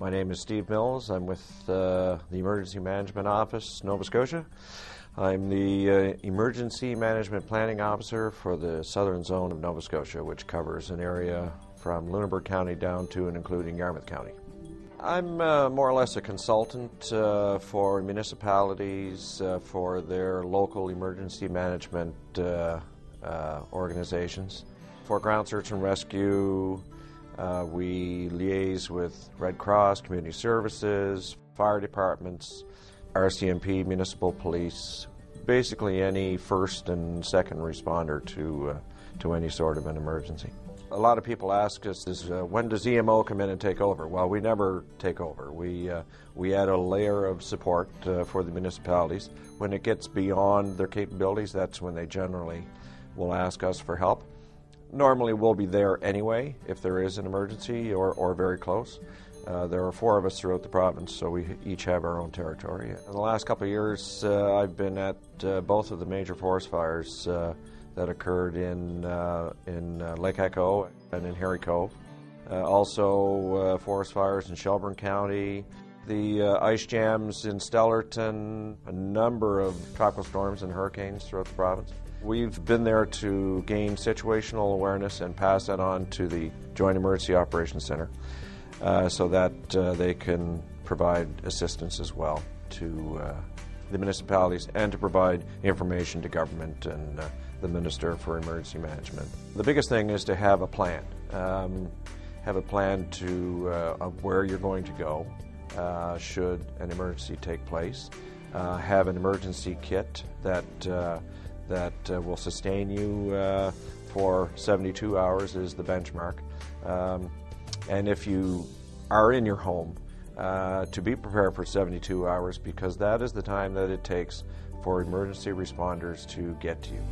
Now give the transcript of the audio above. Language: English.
My name is Steve Mills. I'm with uh, the Emergency Management Office, Nova Scotia. I'm the uh, Emergency Management Planning Officer for the southern zone of Nova Scotia, which covers an area from Lunenburg County down to and including Yarmouth County. I'm uh, more or less a consultant uh, for municipalities uh, for their local emergency management uh, uh, organizations. For ground search and rescue, uh, we liaise with Red Cross, community services, fire departments, RCMP, municipal police, basically any first and second responder to, to any sort of an emergency. A lot of people ask us, is, uh, when does EMO come in and take over? Well, we never take over. We, uh, we add a layer of support uh, for the municipalities. When it gets beyond their capabilities, that's when they generally will ask us for help. Normally, we'll be there anyway if there is an emergency or, or very close. Uh, there are four of us throughout the province, so we each have our own territory. In the last couple of years, uh, I've been at uh, both of the major forest fires that occurred in, uh, in uh, Lake Echo and in Herring Cove. Uh, also, uh, forest fires in Shelburne County, the uh, ice jams in Stellarton, a number of tropical storms and hurricanes throughout the province. We've been there to gain situational awareness and pass that on to the Joint Emergency Operations Center uh, so that they can provide assistance as well to the municipalities and to provide information to government and uh, the Minister for Emergency Management. The biggest thing is to have a plan. Um, have a plan to uh, of where you're going to go uh, should an emergency take place. Uh, have an emergency kit that uh, that uh, will sustain you for 72 hours is the benchmark. Um, and if you are in your home, uh, to be prepared for 72 hours because that is the time that it takes for emergency responders to get to you.